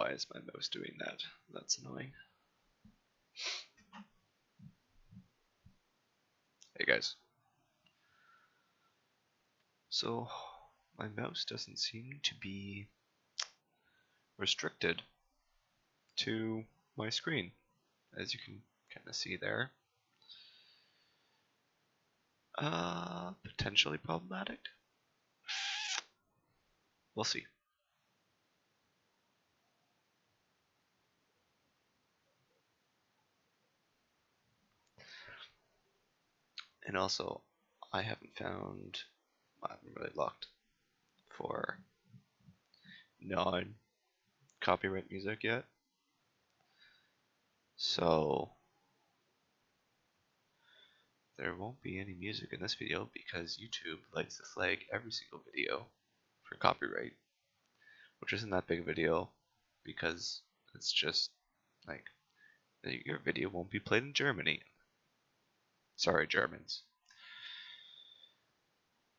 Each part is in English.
Why is my mouse doing that? That's annoying. Hey guys. So, my mouse doesn't seem to be restricted to my screen, as you can kind of see there. Uh, potentially problematic. We'll see. And also, I haven't found, I haven't really looked for non copyright music yet. So, there won't be any music in this video because YouTube likes to flag every single video for copyright, which isn't that big of a deal because it's just like your video won't be played in Germany. Sorry, Germans.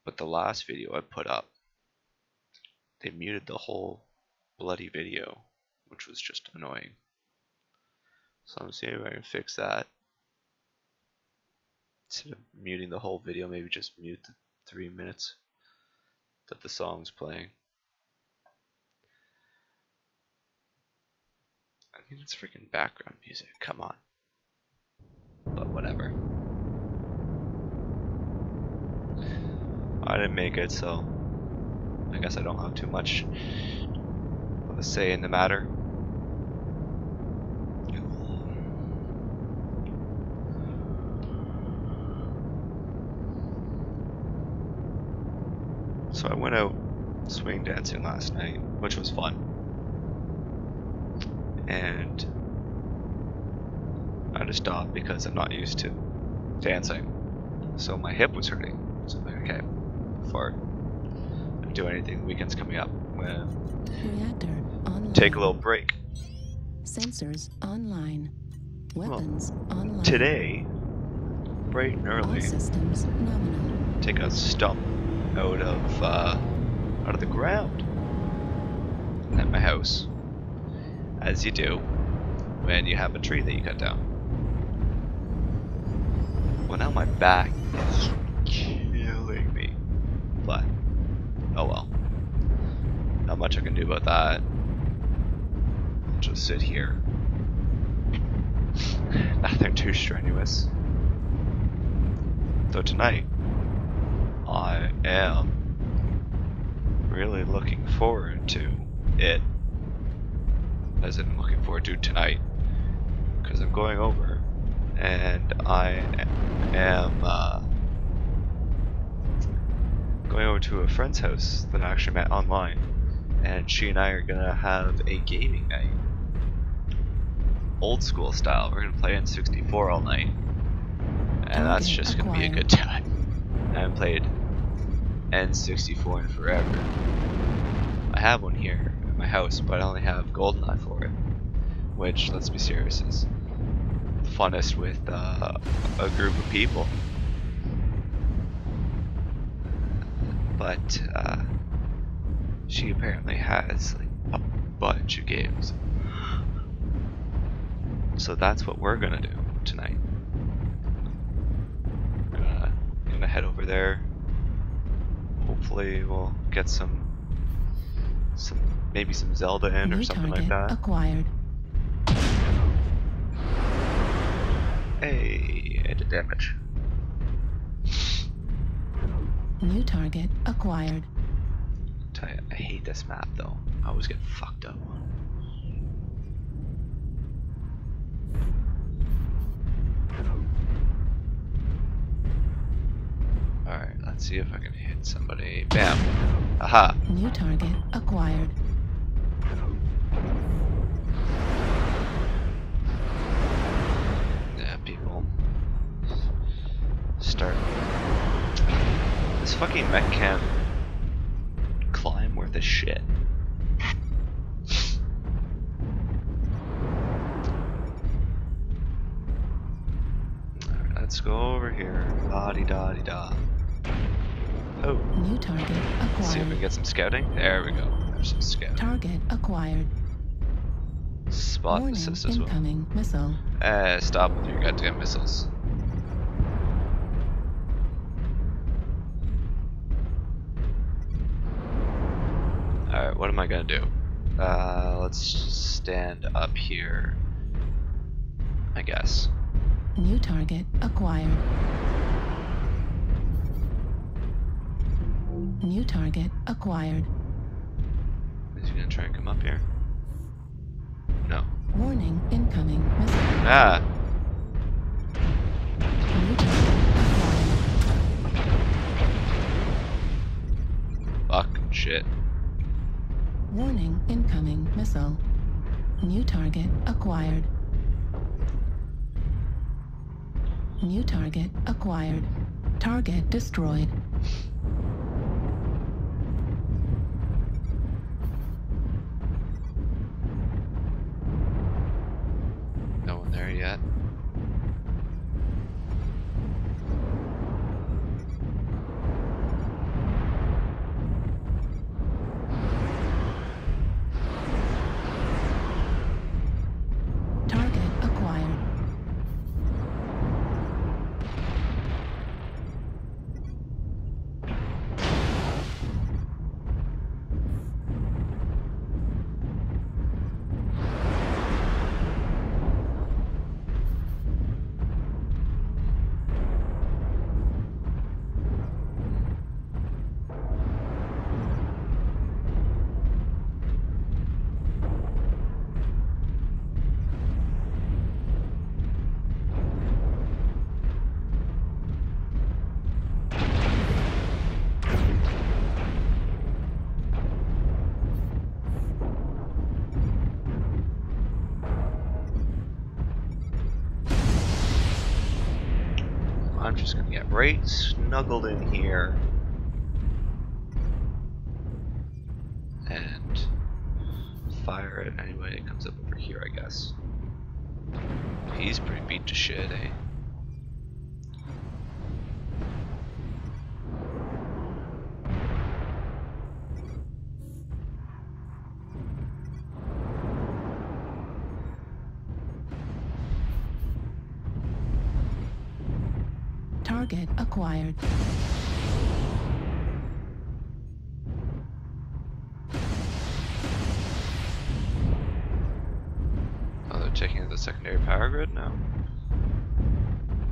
But the last video I put up, they muted the whole bloody video, which was just annoying. So I'm seeing if I can fix that instead of muting the whole video, maybe just mute the three minutes that the song's playing. I mean, it's freaking background music, come on. But whatever. I didn't make it, so I guess I don't have too much of a say in the matter. So I went out swing dancing last night, which was fun. And I had to stop because I'm not used to dancing. So my hip was hurting. So I'm like, okay, before I do anything, the weekend's coming up. Reactor online. take a little break. Sensors online. Weapons online. Today, bright and early, systems nominal. take a stump out of uh, out of the ground at my house, as you do when you have a tree that you cut down. Well, now my back is but oh well. Not much I can do about that. I'll just sit here. Nothing too strenuous. Though tonight, I am really looking forward to it. As in looking forward to tonight. Because I'm going over and I am uh, going over to a friend's house that I actually met online. And she and I are gonna have a gaming night. Old school style. We're gonna play N64 all night. And that's Target just gonna be a good time. I haven't played N64 in forever. I have one here at my house, but I only have GoldenEye for it. Which, let's be serious, is funnest with uh, a group of people. But uh, she apparently has like a bunch of games. So that's what we're gonna do tonight. Gonna, gonna head over there. Hopefully we'll get some some maybe some Zelda in or something like that. acquired. Hey, it did damage. New target acquired. You, I hate this map though. I always get fucked up. Alright, let's see if I can hit somebody. Bam! Aha! New target acquired. Yeah, people start. This fucking mech can't climb worth a shit. Let's go over here. La di da di da. Oh, New target let's see if we can get some scouting. There we go. There's some scouting. Target acquired. spot Warning, assist as well. incoming missile. Eh, stop with your goddamn missiles. Am I gonna do? Uh, let's stand up here. I guess. New target acquired. New target acquired. Is he gonna try and come up here? No. Warning, incoming missile. Ah! New target acquired. Fuck shit. Warning, incoming missile. New target acquired. New target acquired. Target destroyed. Right snuggled in here. And fire at anybody that comes up over here, I guess. He's pretty beat to shit, eh? Oh, they're taking the secondary power grid now?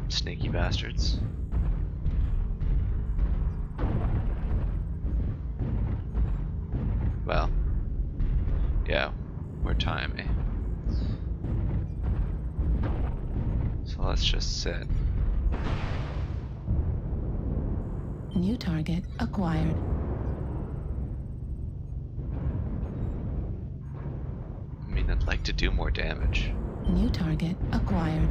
Sneaky bastards. Well, yeah, we're time, eh? So let's just sit. Acquired. I mean, I'd like to do more damage. New target acquired.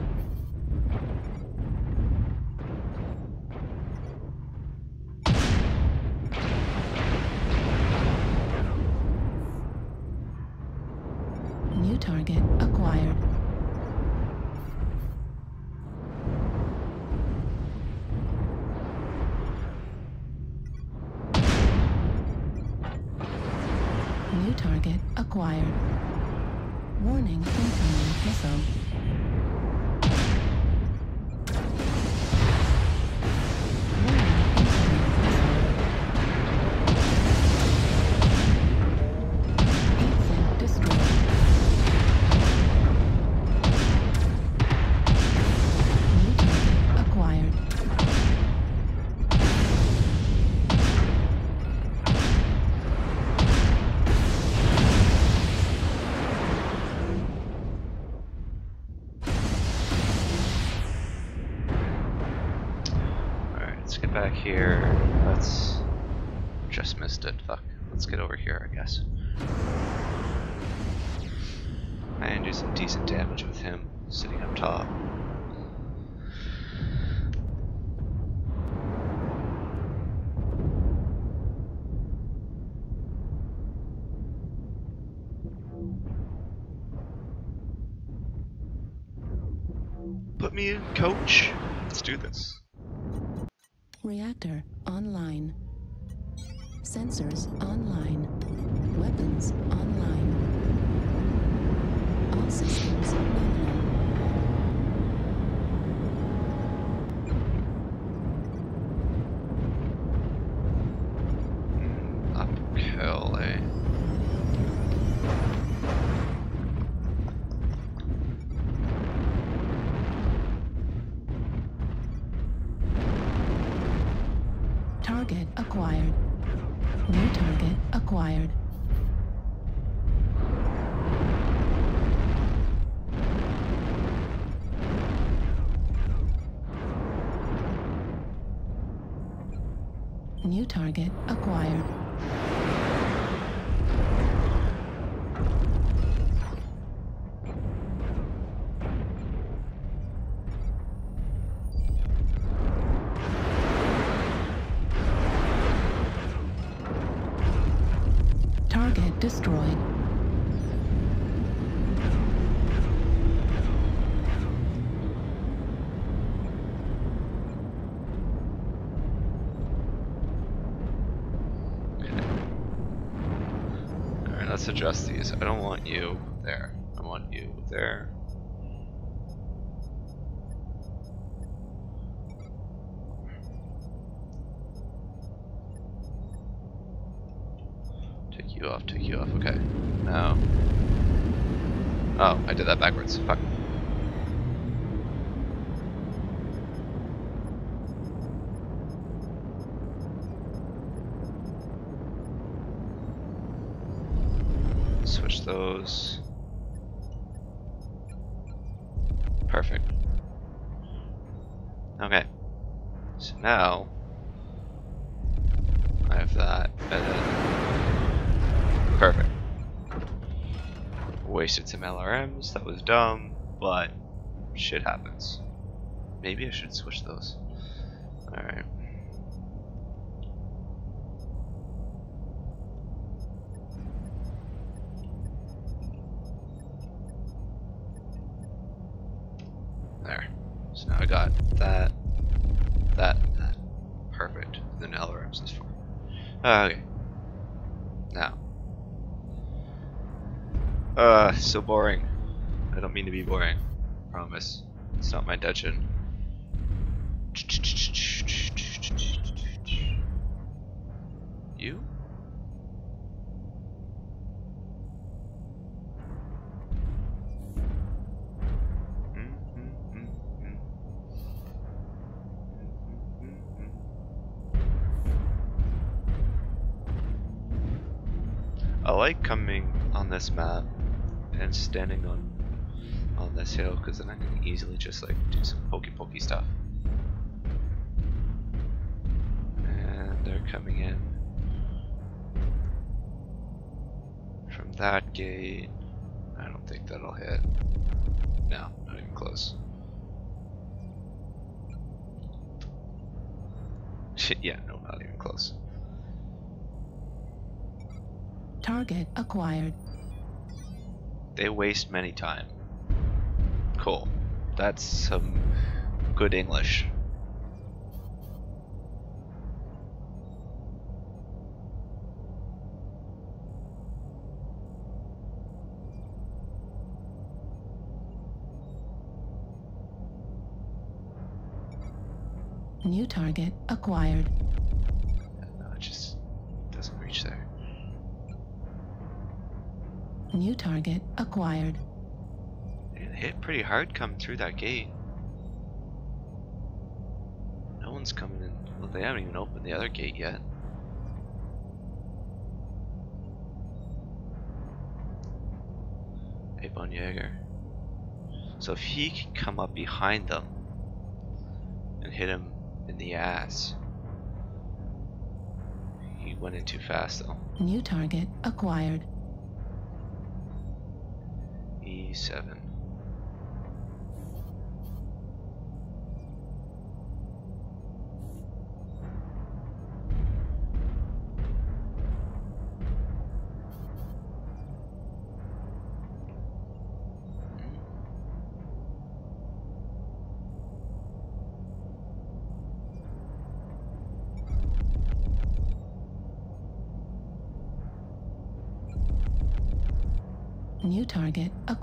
Here. Let's. Just missed it. Fuck. Let's get over here, I guess. And do some decent damage with him sitting up top. Put me in, coach. Let's do this. Reactor online. Sensors online. Weapons online. All Systems nominal. Adjust these. I don't want you there. I want you there. Take you off, take you off, okay. Now. Oh, I did that backwards. Fuck. Perfect. Okay. So now I have that and then perfect. Wasted some LRMs, that was dumb, but shit happens. Maybe I should switch those. Alright. There. So now I got that, that, that. Perfect. Then LRMs is for. Okay. Now. Uh, so boring. I don't mean to be boring. Promise. It's not my dungeon. This map and standing on on this hill because then I can easily just like do some pokey pokey stuff. And they're coming in from that gate. I don't think that'll hit. No, not even close. Shit yeah, no, not even close. Target acquired. They waste many time. Cool. That's some good English. New target acquired. No, it just doesn't reach there. New target acquired. It hit pretty hard coming through that gate. No one's coming in. Well, they haven't even opened the other gate yet. Avon Jaeger. So if he can come up behind them and hit him in the ass. He went in too fast though. New target acquired. E7.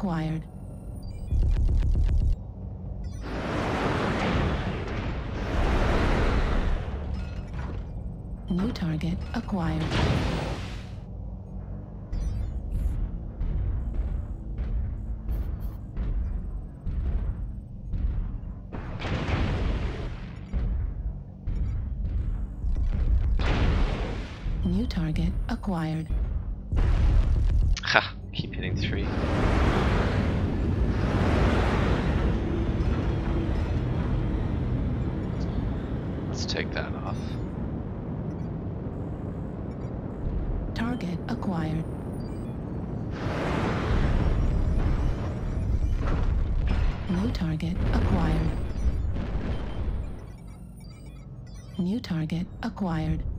acquired. New target acquired. Acquired.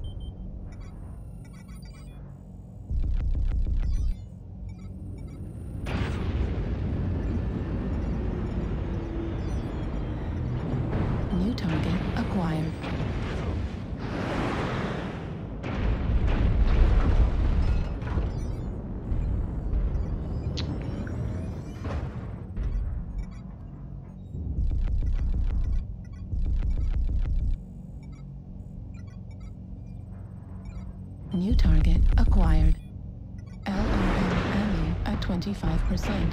Target acquired. LRM ammo at 25%.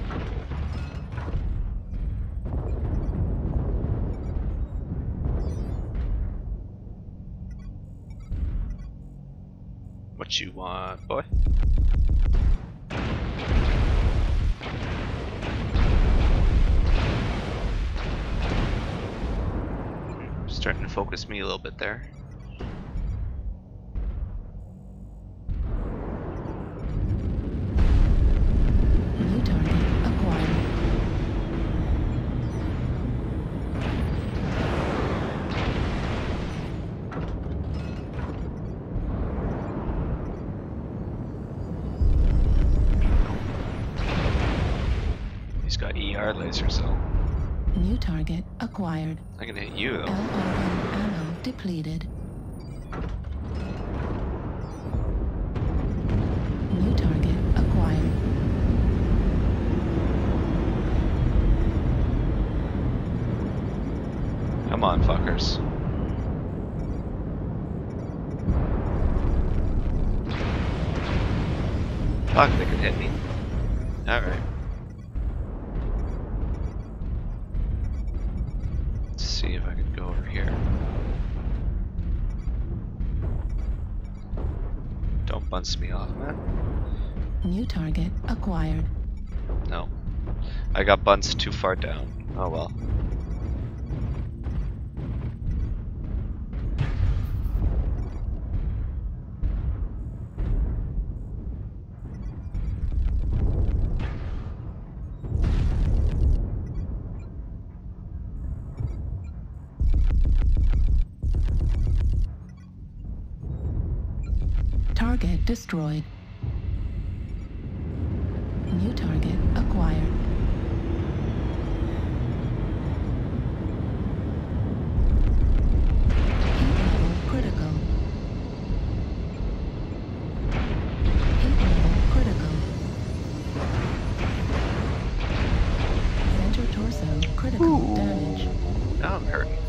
What you want, boy? Hmm, starting to focus me a little bit there. ER laser, New target acquired. I can hit you though. LRM ammo depleted. Bunced too far down. Oh well. Target destroyed. Critical damage. Now I'm hurting.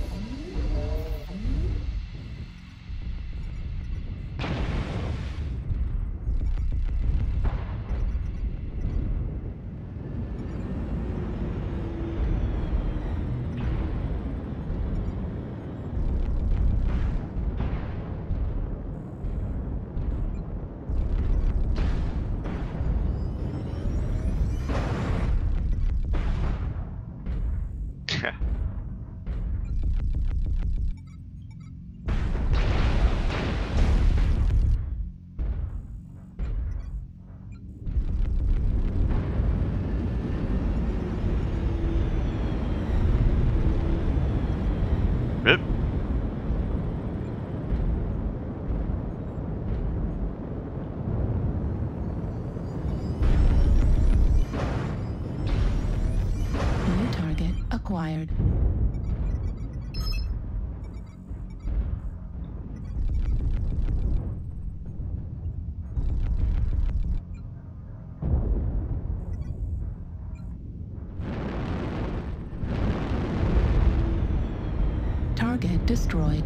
destroyed.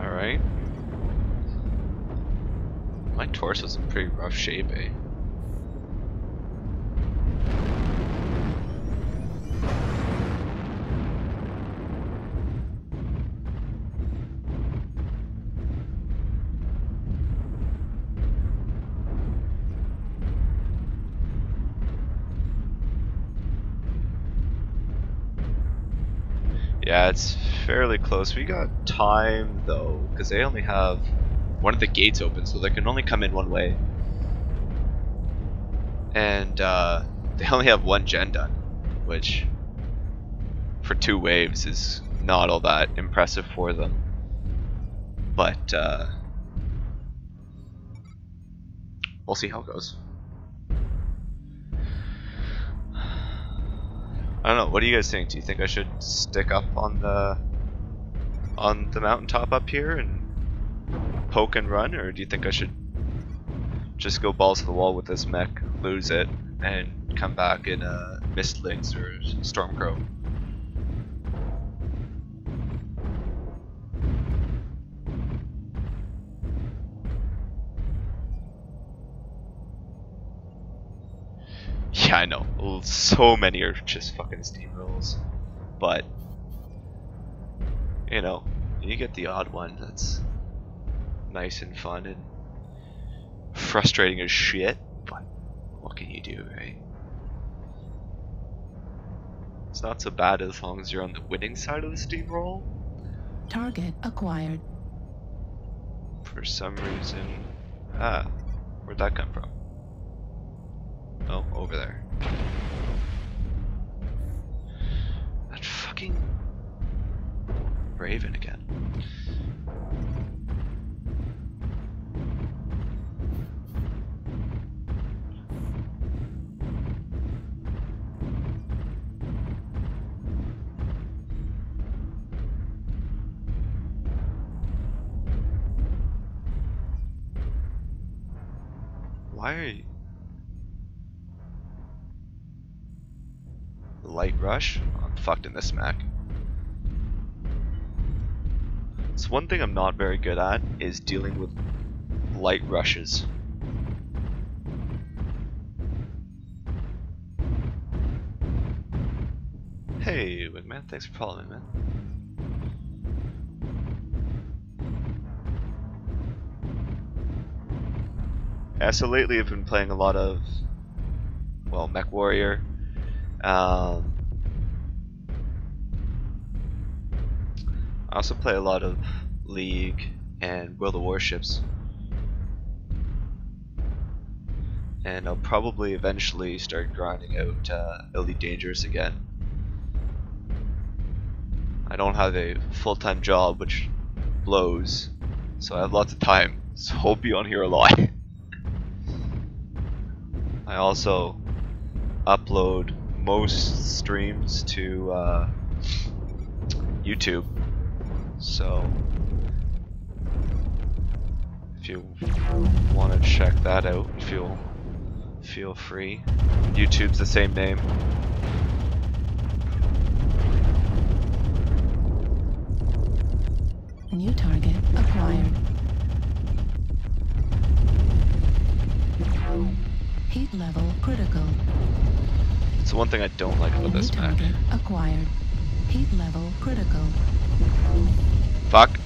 Alright. My torso's in pretty rough shape, eh? Fairly close. We got time though, because they only have one of the gates open, so they can only come in one way. And uh, they only have one gen done, which for two waves is not all that impressive for them. But uh, we'll see how it goes. I don't know. What do you guys think? Do you think I should stick up on the on the mountaintop up here and poke and run, or do you think I should just go balls to the wall with this mech, lose it, and come back in a Mist Lynx or Stormcrow? Yeah, I know. So many are just fucking steamrolls. But, you know, you get the odd one that's nice and fun and frustrating as shit. But, what can you do, right? It's not so bad as long as you're on the winning side of the steamroll. Target acquired. For some reason. Ah, where'd that come from? Oh, over there. That fucking Raven again. Why are you... Light rush? I'm fucked in this mech. It's one thing I'm not very good at is dealing with light rushes. Hey, Wigman, thanks for following, man. Yeah, so lately I've been playing a lot of, well, Mech Warrior. Um, I also play a lot of League and World of Warships. And I'll probably eventually start grinding out uh, Elite Dangerous again. I don't have a full-time job, which blows, so I have lots of time, so I'll be on here a lot. I also upload most streams to uh, YouTube. So if you want to check that out, feel feel free. YouTube's the same name. New target acquired. Heat level critical. It's the one thing I don't like about New this map. acquired. Heat level critical. Fuck.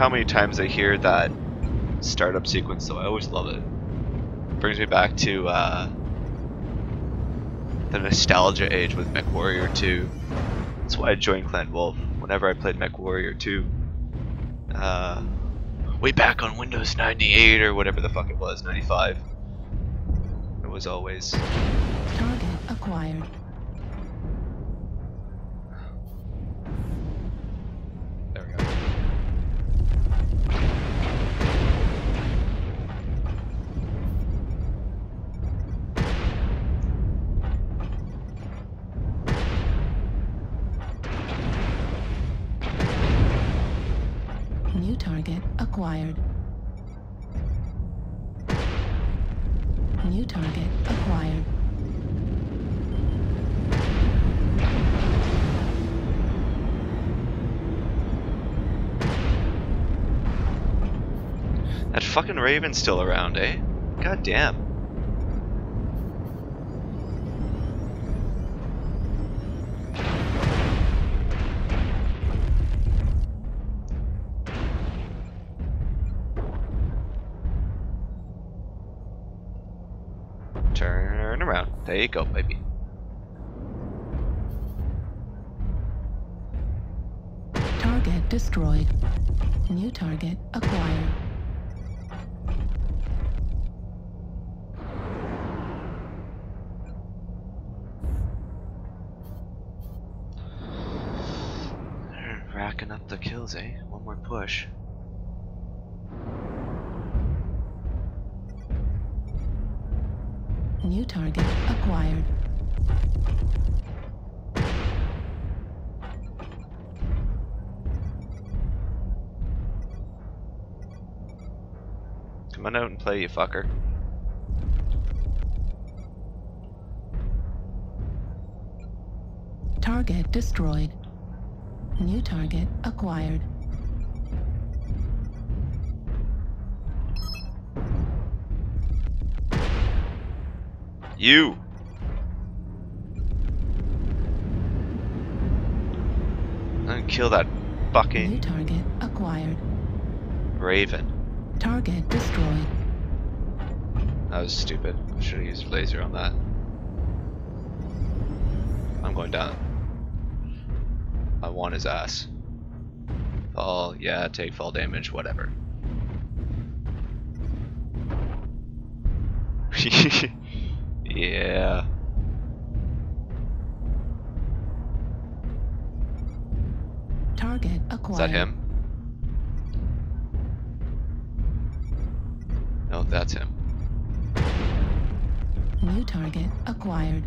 How many times I hear that startup sequence, though, I always love it. brings me back to uh, the nostalgia age with MechWarrior 2. That's why I joined Clan Wolf whenever I played MechWarrior 2. Uh, way back on Windows 98 or whatever the fuck it was, 95. It was always Target acquired. Acquired. New target acquired. That fucking Raven's still around, eh? God damn. You go, baby. Target destroyed. New target acquired. Racking up the kills, eh? One more push. New target acquired. Come on out and play, you fucker. Target destroyed. New target acquired. You! And kill that fucking... New target acquired. Raven. Target destroyed. That was stupid. I should have used laser on that. I'm going down. I want his ass. Fall, yeah, take fall damage, whatever. yeah. Target acquired. Is that him? No, that's him. New target acquired.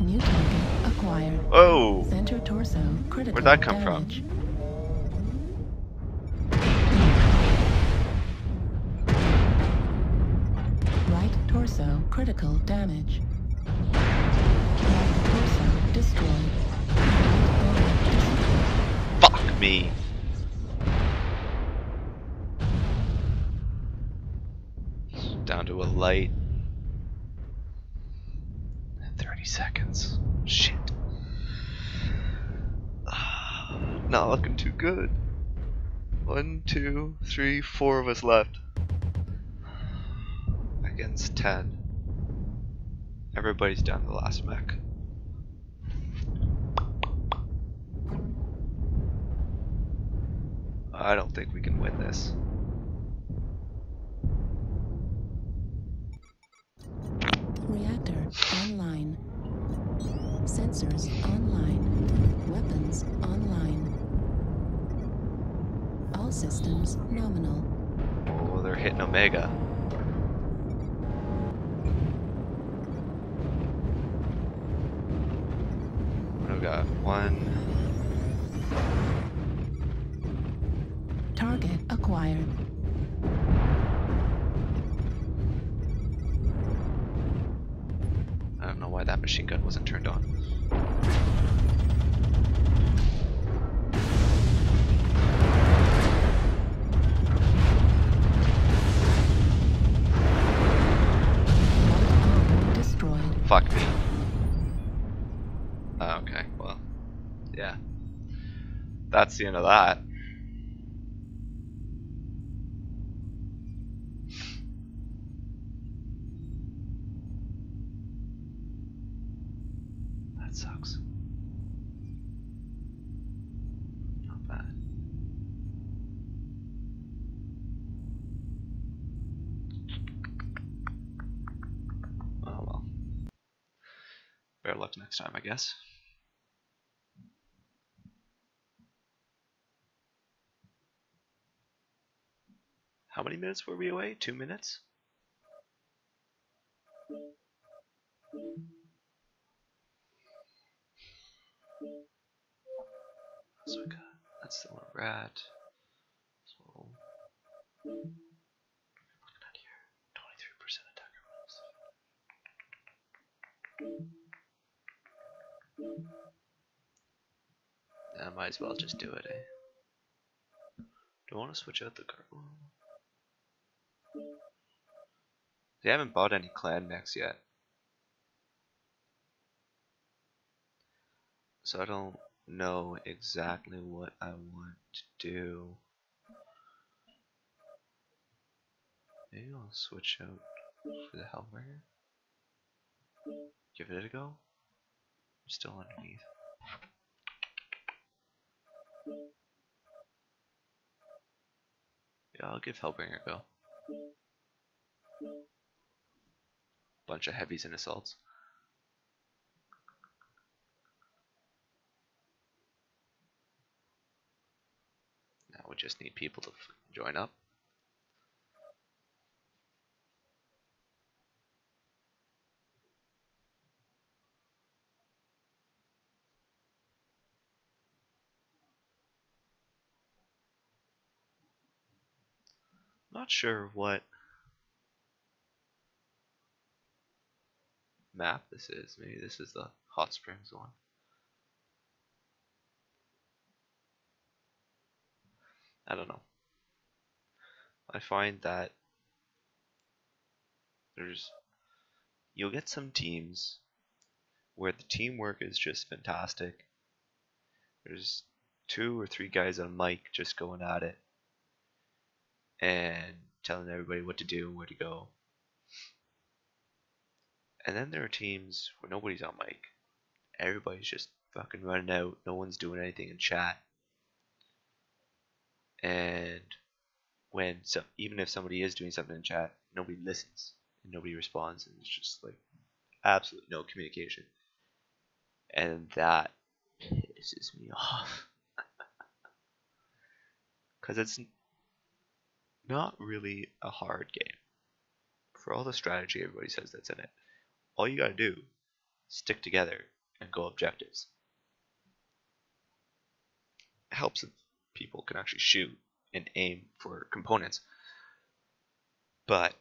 New target acquired. Oh! Center torso critical Where'd that come from? damage. Right critical damage. Fuck me. Down to a light. 30 seconds. Shit. Ah, not looking too good. One, two, three, four of us left. Against ten. Everybody's down to the last mech. I don't think we can win this. Reactor online. Sensors online. Weapons online. All systems nominal. Oh, they're hitting Omega. What do we got? One. Target acquired. I don't know why that machine gun wasn't turned on. That's the end of that. That sucks. Not bad. Oh well. Better luck next time, I guess. How many minutes were we away? Two minutes? So we got, that's the one we're at. So, looking at here? 23% attacker bonus. I might as well just do it, eh? Do I want to switch out the card? They haven't bought any clan mechs yet. So I don't know exactly what I want to do. Maybe I'll switch out for the Hellbringer. Give it a go. I'm still underneath. Yeah, I'll give Hellbringer a go. Bunch of heavies and assaults. Now we just need people to join up. Not sure what map this is. Maybe this is the Hot Springs one. I don't know. I find that there's you'll get some teams where the teamwork is just fantastic. There's two or three guys on mic just going at it and telling everybody what to do where to go. And then there are teams where nobody's on mic. Everybody's just fucking running out. No one's doing anything in chat. And when so even if somebody is doing something in chat, nobody listens and nobody responds, and it's just like absolutely no communication. And that pisses me off. Because it's not really a hard game. For all the strategy everybody says that's in it, all you gotta do is stick together and go objectives. It helps if people can actually shoot and aim for components. But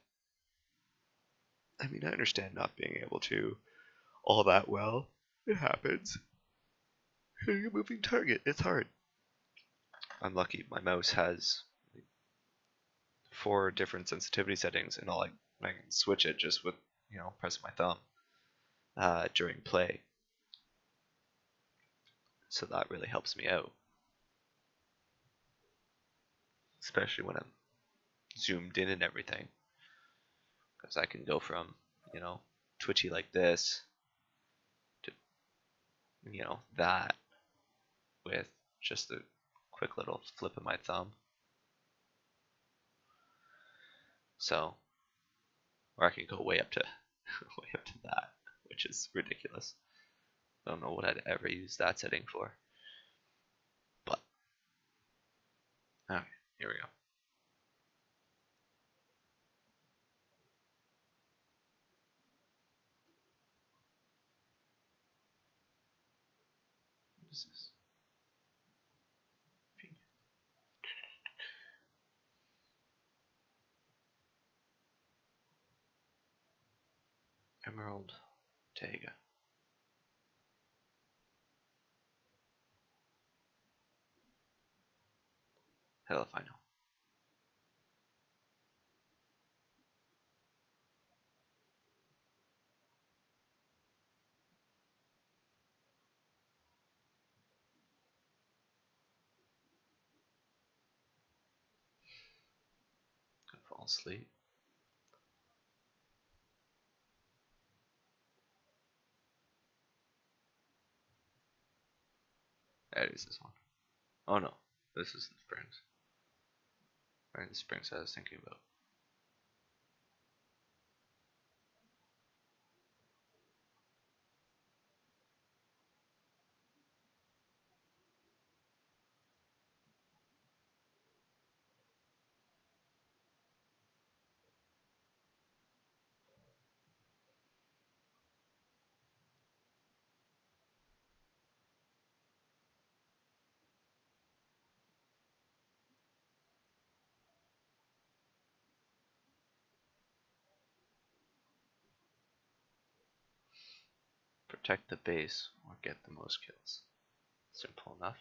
I mean I understand not being able to all that well. It happens. A moving target, it's hard. I'm lucky my mouse has four different sensitivity settings and all I, I can switch it just with you know pressing my thumb uh, during play. So that really helps me out. Especially when I'm zoomed in and everything. Because I can go from you know twitchy like this to you know that with just a quick little flip of my thumb. So, or I can go way up to way up to that, which is ridiculous. I don't know what I'd ever use that setting for. But alright, here we go. emerald taiga. Hell if I know. Fall asleep. That is this one. Oh no, this is the springs. Right, the springs I was thinking about. Protect the base or get the most kills. Simple enough.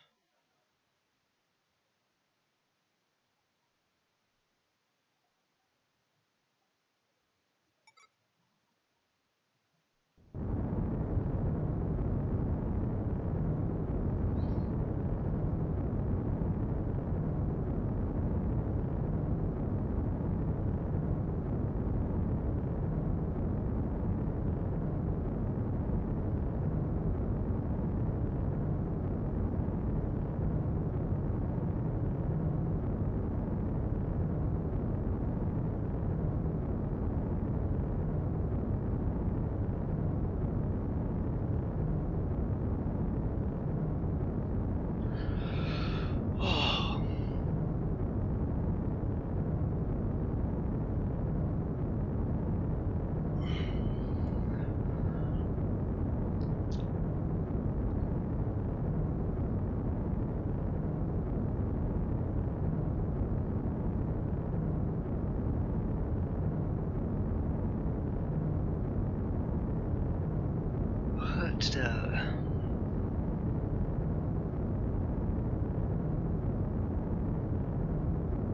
Oh. The?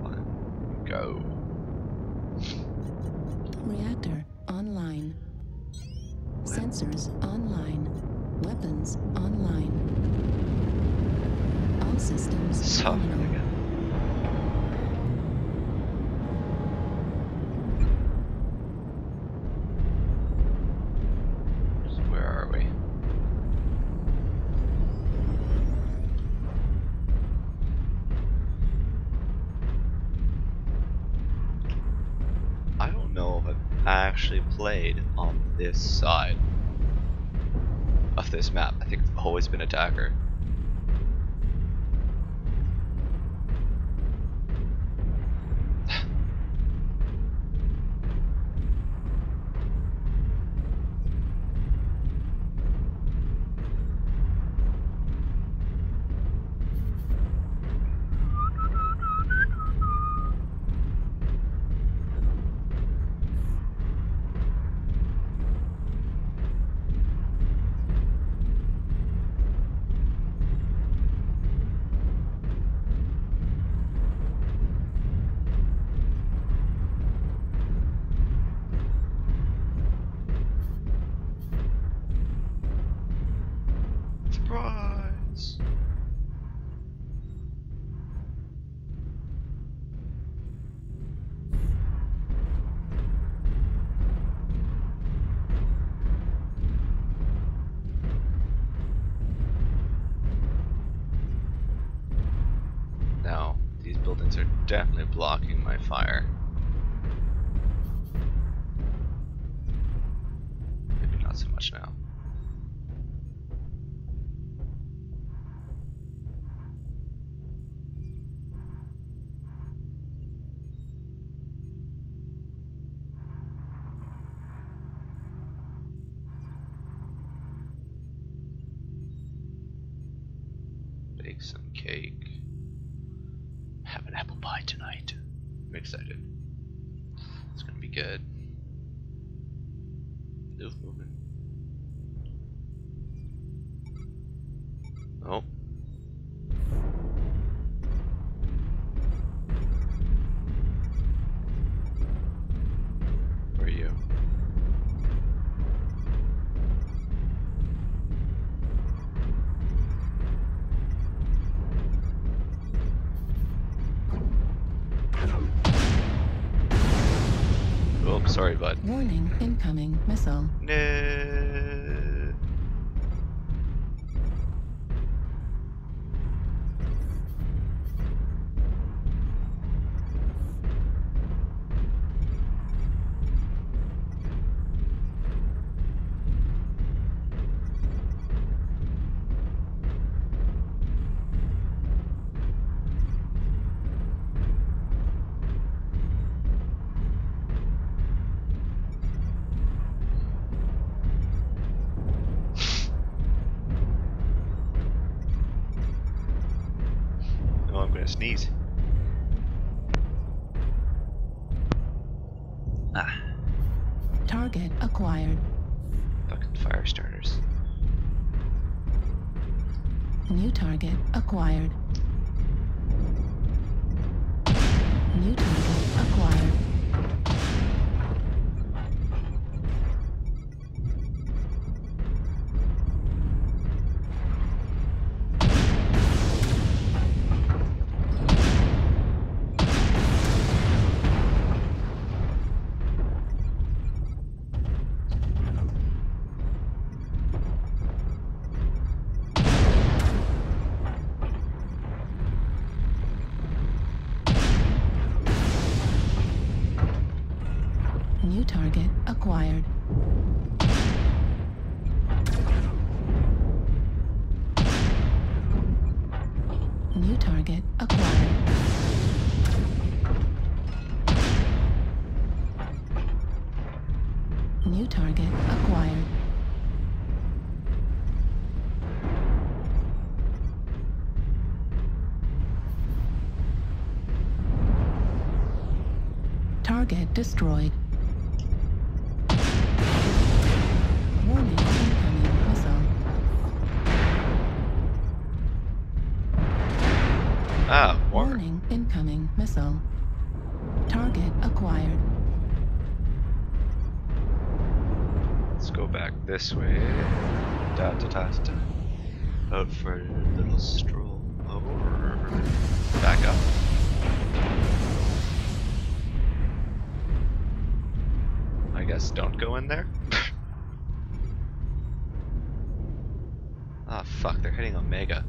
One, go. Reactor online. Sensors online. Weapons online. All systems So played on this side of this map. I think I've always been attacker. Bake some cake. Have an apple pie tonight. I'm excited. It's gonna be good. Move movement. Sorry, bud. Warning, incoming missile. No. Target destroyed. Warning, incoming missile. Ah, warning. Warning, incoming missile. Target acquired. Let's go back this way. Da da da da. da. Out for a little stroll. Over. Back up. Don't go in there. Ah, fuck, they're hitting Omega.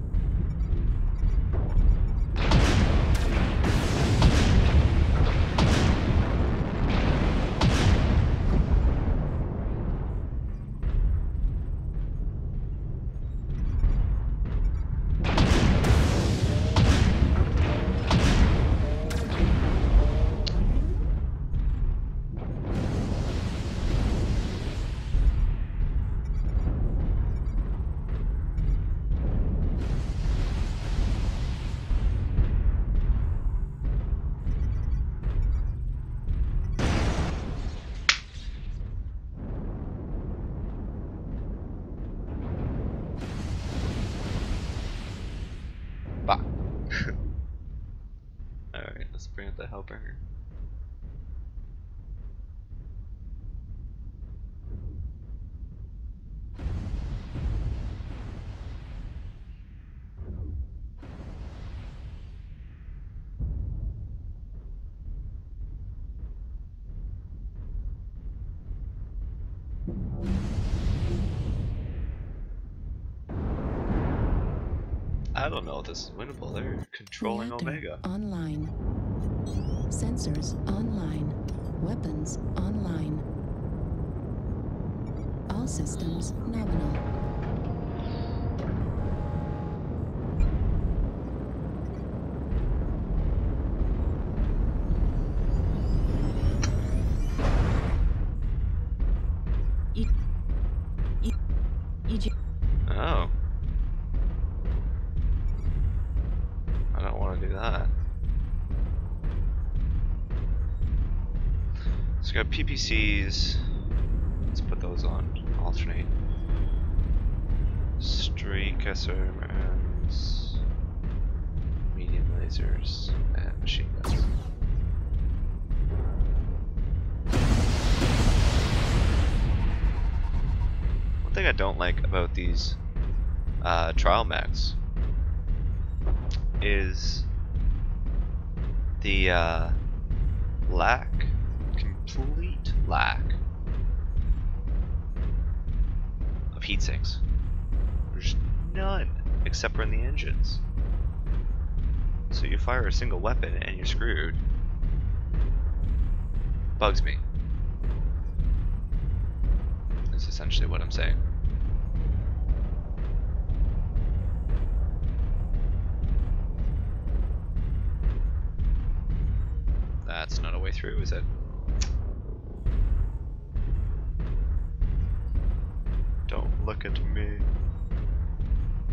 I don't know if this is winnable. They're controlling Reactor Omega. Online. Sensors online. Weapons online. All systems nominal. PPCs. Let's put those on. Alternate. Streak SRMs. Medium lasers. And machine guns. One thing I don't like about these uh, trial mechs is the uh, lack, lack of heat sinks. There's none except for in the engines. So you fire a single weapon and you're screwed. Bugs me. That's essentially what I'm saying. That's not a way through, is it? Look at me.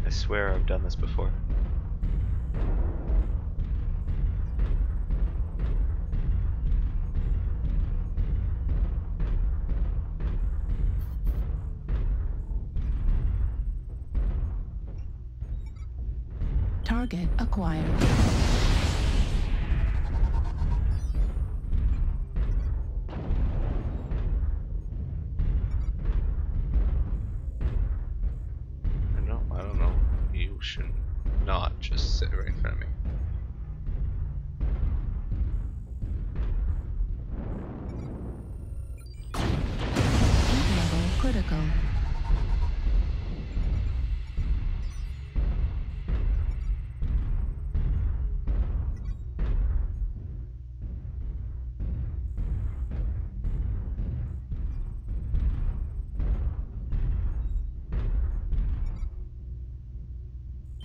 I swear I've done this before. Target acquired.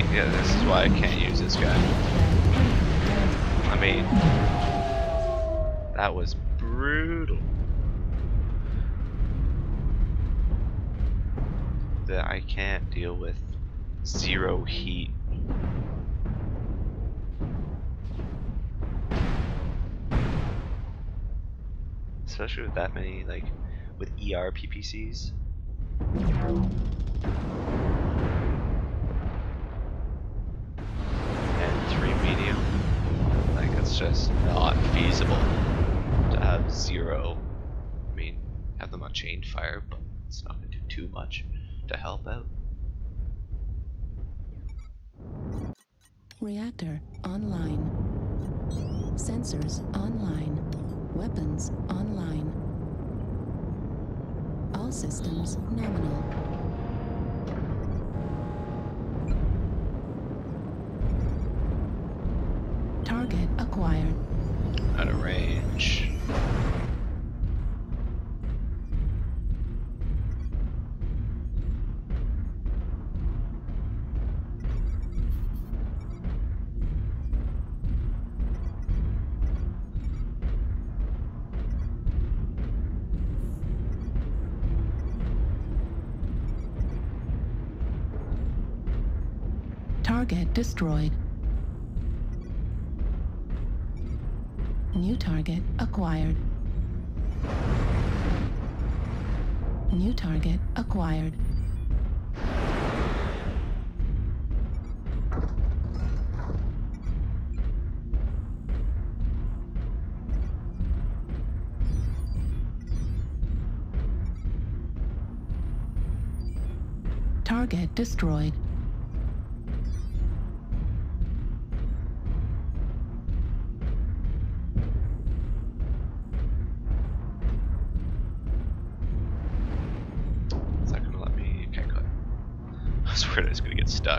Hate. Yeah, this is why I can't use this guy. I mean, that was brutal. That I can't deal with zero heat. Especially with that many, like, with ER PPCs. It's just not feasible to have zero. I mean, have them on chain fire, but it's not gonna do too much to help out. Reactor online. Sensors online. Weapons online. All systems nominal. Target acquired. Out of range. Target destroyed. New target acquired. New target acquired. Target destroyed.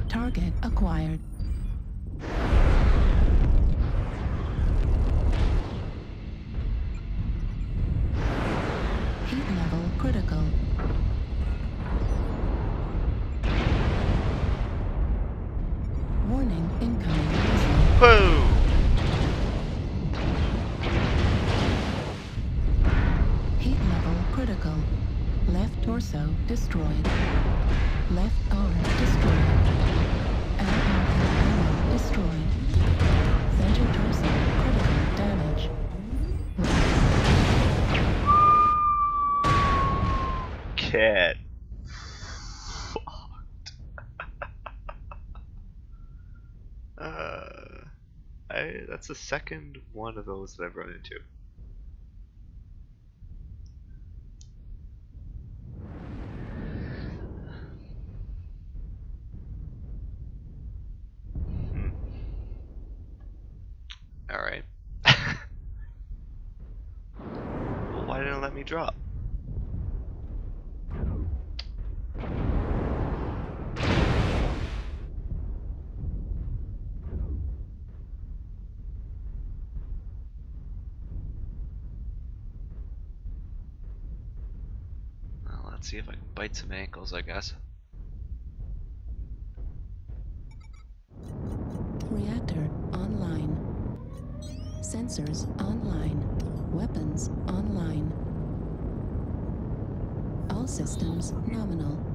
Target acquired. That's the second one of those that I've run into. Hmm. All right. well, why didn't it let me drop? Well, let's see if I can bite some ankles, I guess. Reactor online. Sensors online. Weapons online. All systems nominal.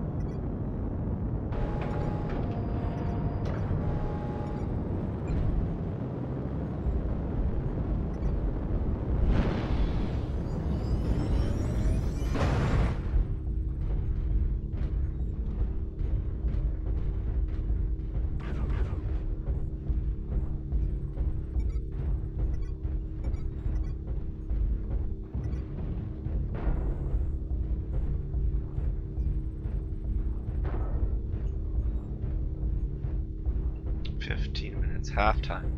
Halftime.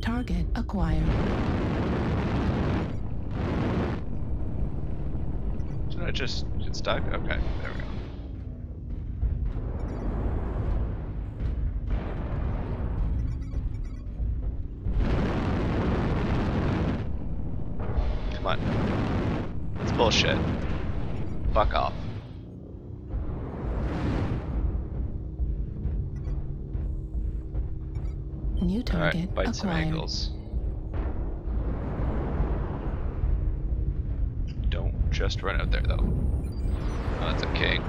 Target acquired. Did I just get stuck? Some acquired. ankles. Don't just run out there though. Oh, that's a king.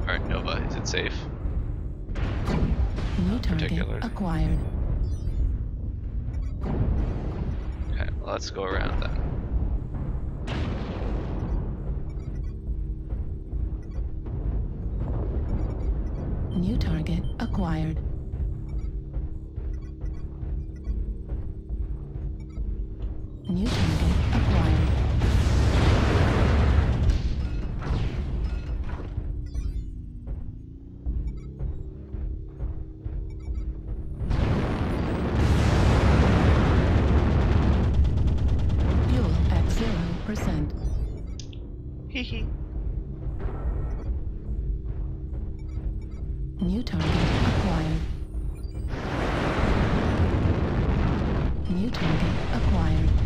Alright, Nova, is it safe? New target acquired. Okay, well, let's go around then. Hee. New target acquired. New target acquired.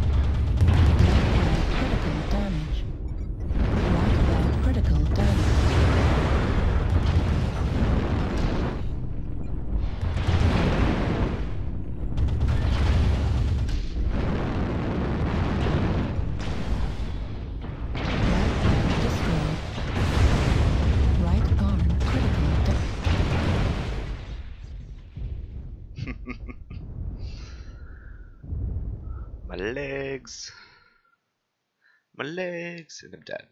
My legs. And I'm dead.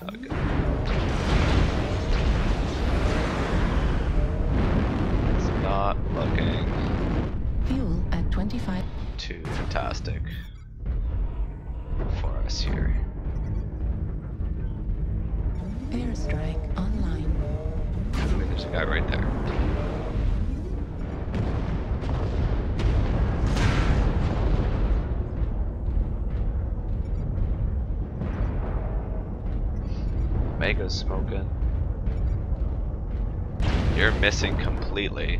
Not good. It's not looking Fuel at 25. too fantastic for us here. Airstrike online. I mean, there's a guy right there. Mega smoking. You're missing completely.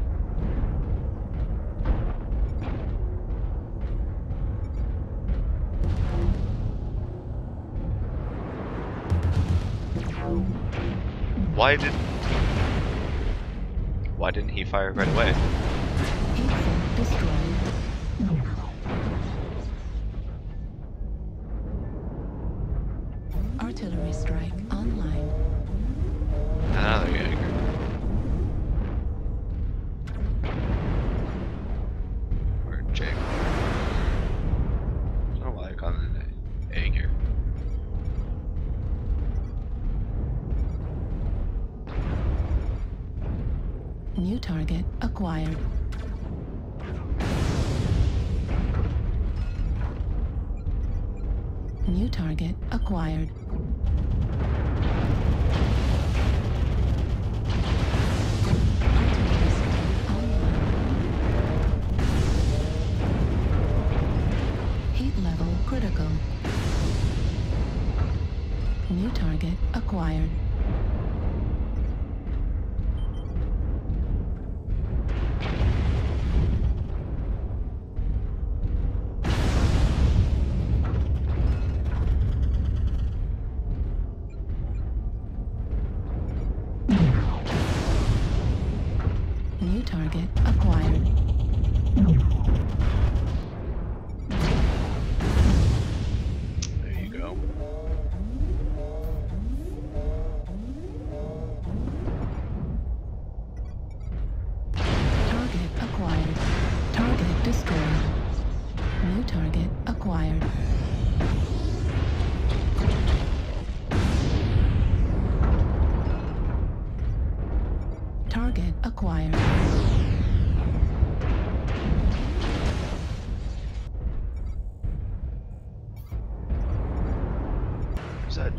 Why did Why didn't he fire right away?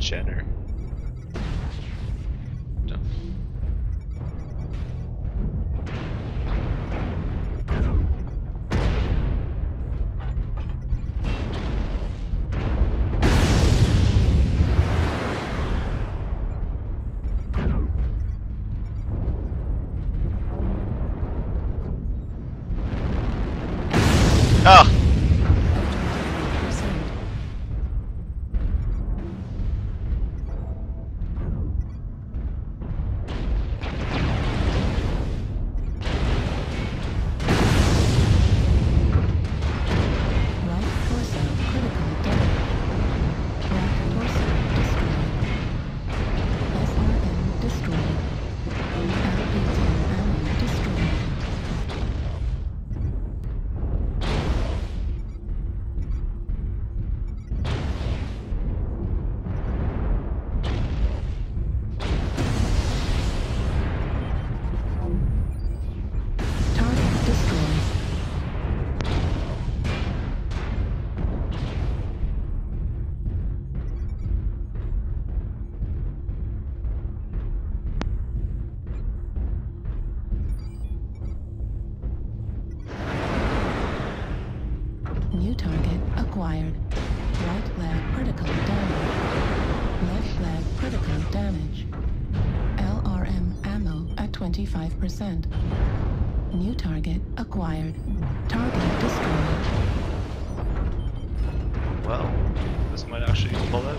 Jenner. 5%. New target acquired. Target destroyed. Well, this might actually pull out.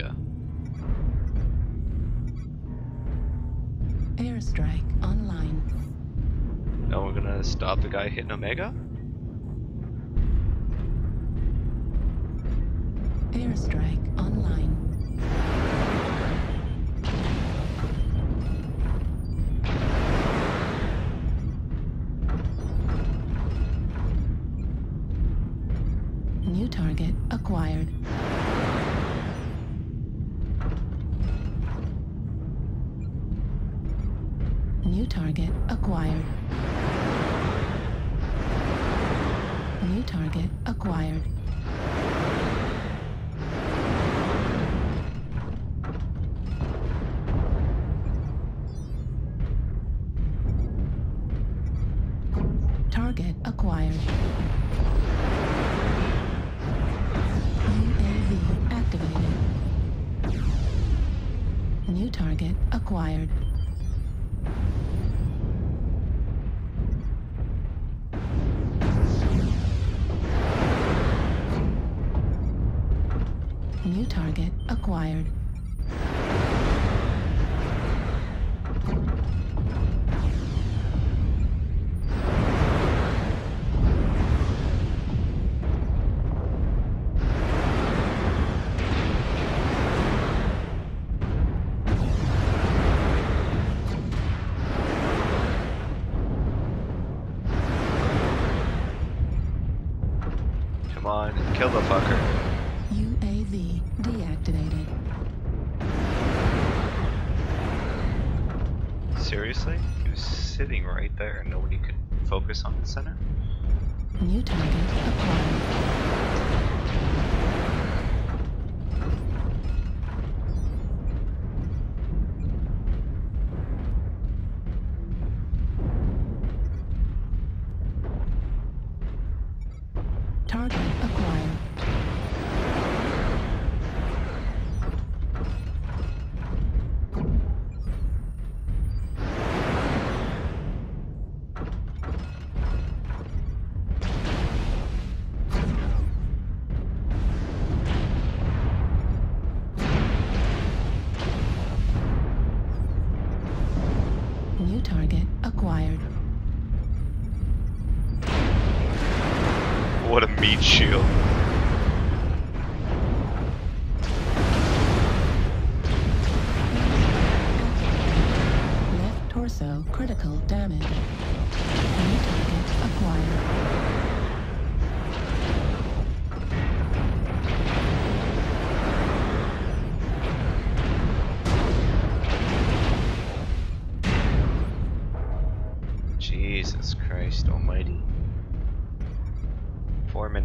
Omega. Airstrike online. Now we're gonna stop the guy hitting Omega? Airstrike online.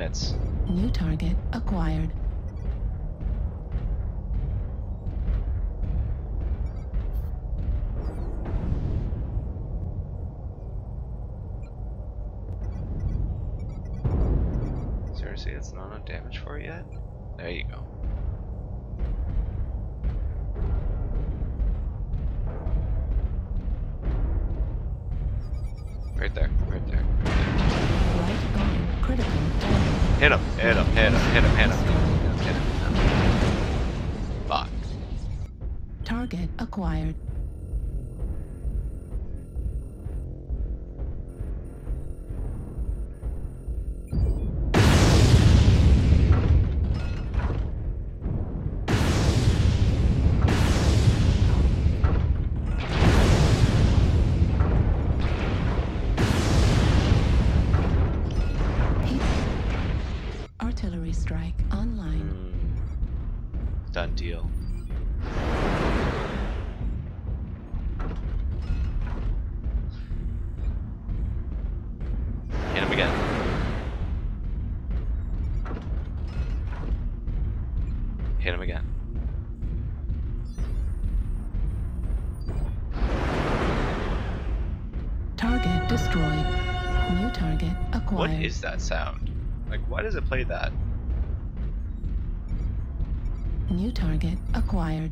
Minutes. New target acquired. Seriously, it's not enough damage for it yet? There you go. Right there, right there. Hit him, hit him, hit him, hit him, hit him, hit him. Fuck. Target acquired. That sound? Like, why does it play that? New target acquired.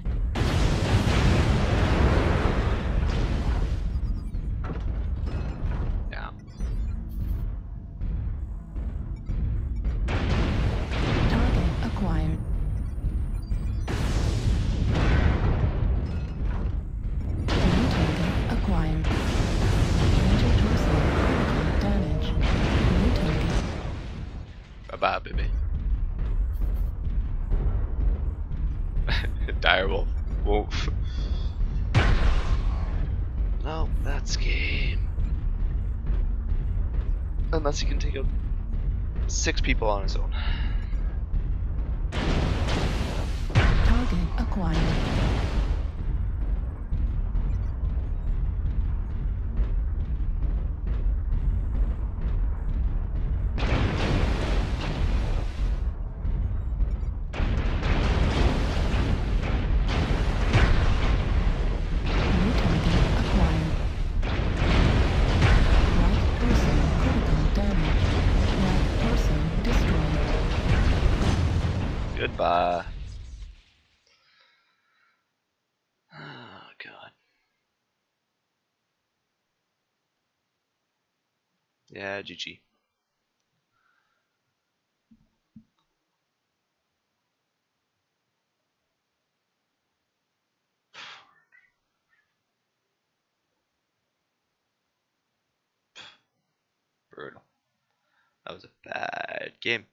People on his own. Yeah, GG. Brutal. That was a bad game.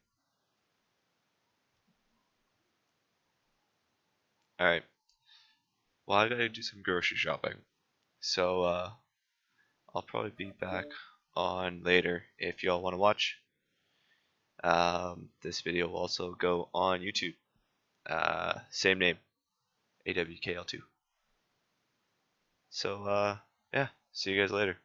Alright. Well, I gotta do some grocery shopping. So, uh, I'll probably be back on later if y'all want to watch. Um, this video will also go on YouTube. Uh, same name, AWKL2. So, uh, yeah, see you guys later.